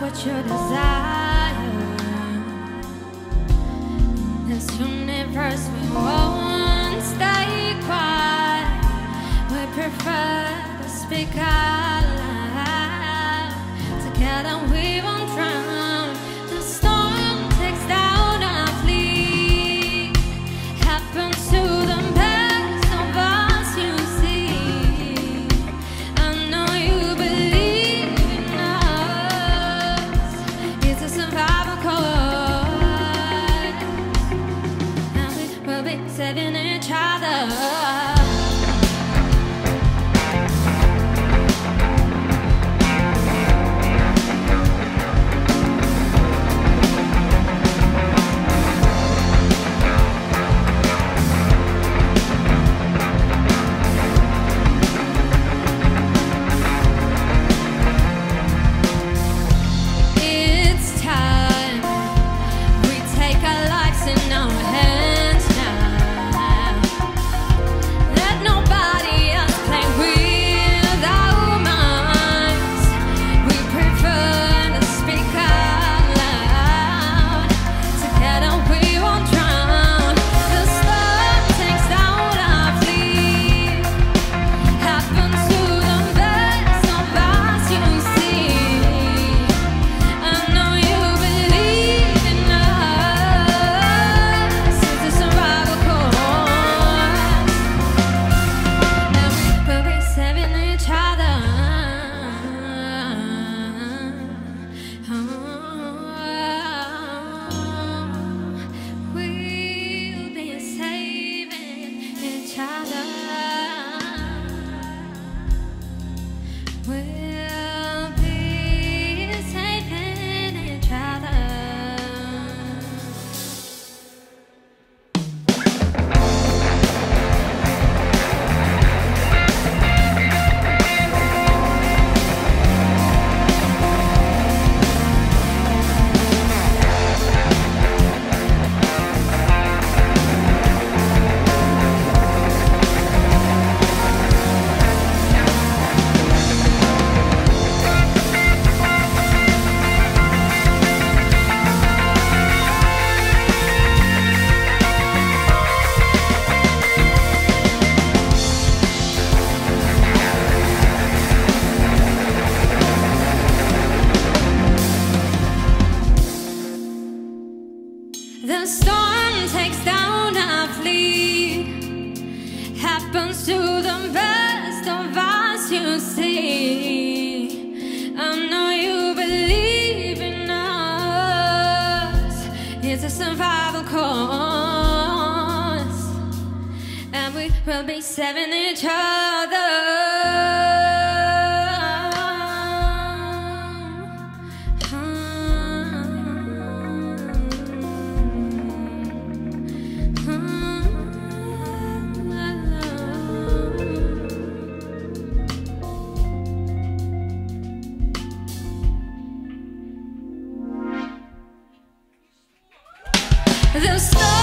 what you desire. This universe, we won't stay quiet. We prefer to speak out. Saving each other. The storm takes down our fleet. Happens to the best of us, you see. I know you believe in us. It's a survival course, and we will be saving each other. The storm